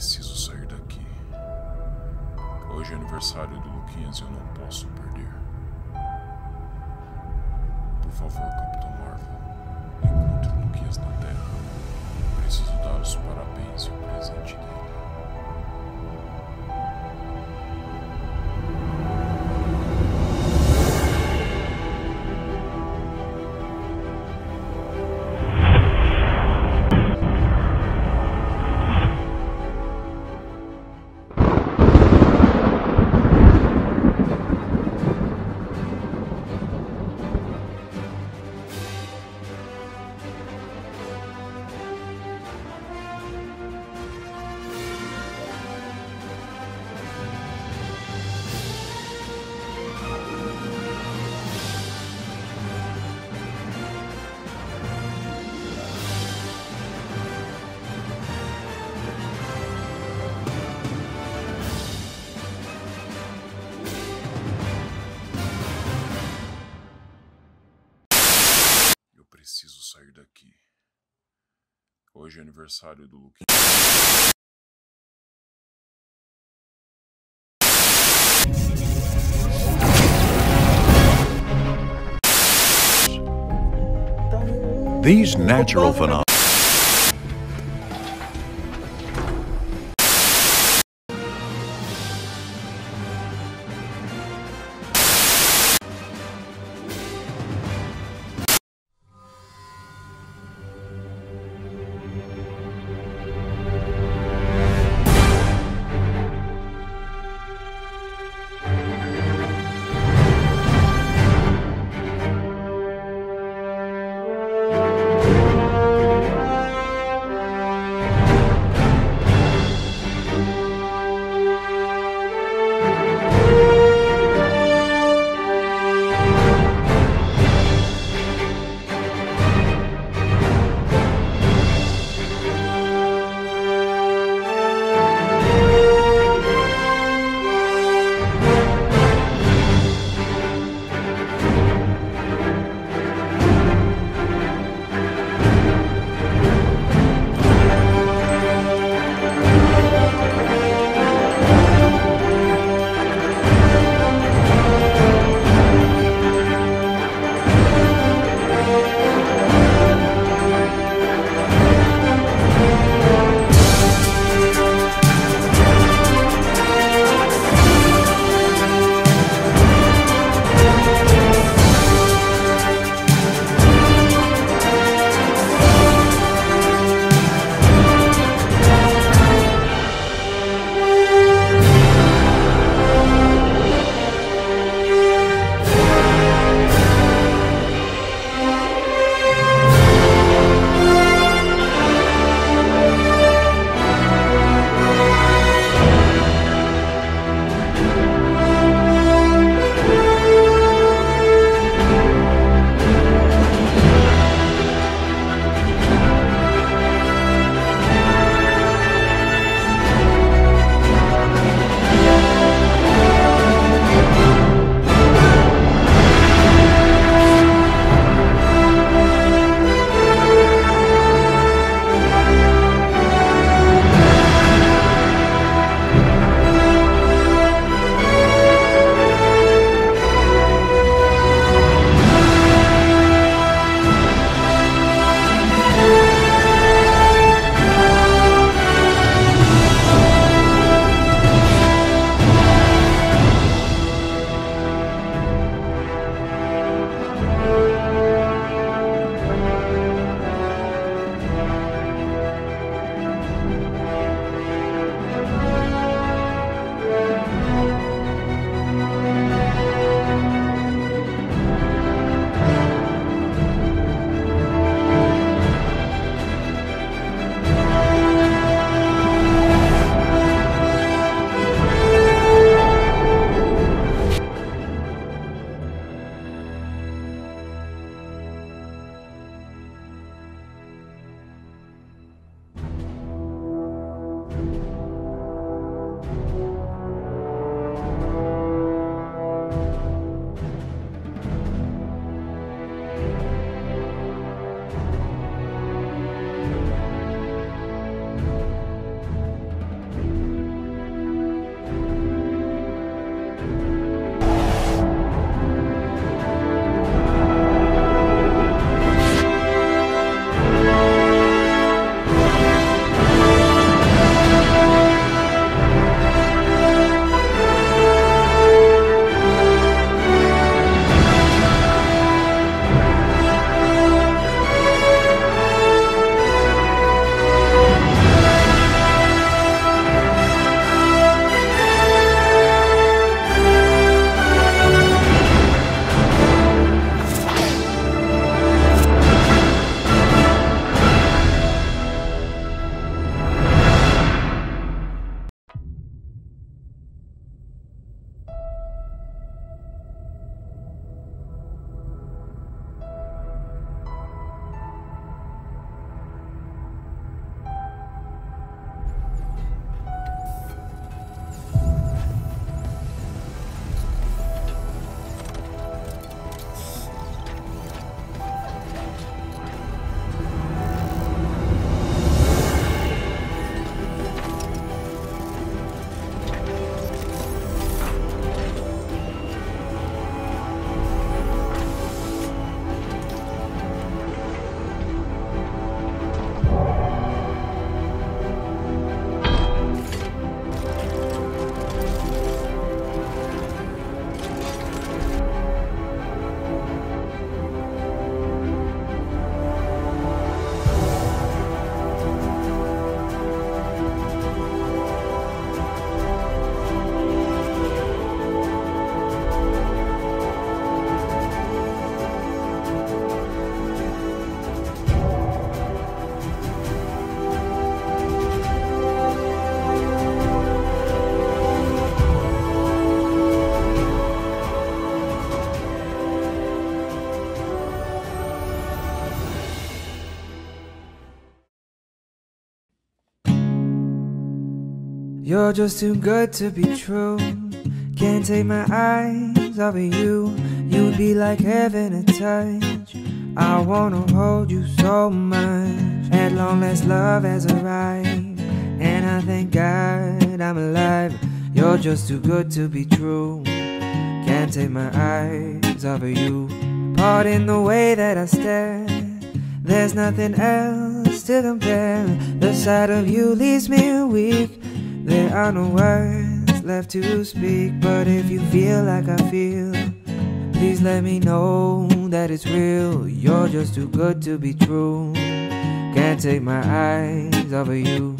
preciso sair daqui. Hoje é aniversário do Luquinhas e eu não posso perder. Por favor, Capitão Marvel, encontre o Luquinhas na Terra. Preciso dar os parabéns e o presente dele. Hoje é aniversário do Luquinhas. These natural phenomena. You're just too good to be true. Can't take my eyes off of you. You'd be like heaven to touch. I wanna hold you so much. At long last, love has arrived. And I thank God I'm alive. You're just too good to be true. Can't take my eyes off of you. Pardon the way that I stare. There's nothing else to compare. The sight of you leaves me weak. There are no words left to speak. But if you feel like I feel, please let me know that it's real. You're just too good to be true. Can't take my eyes off of you.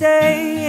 Stay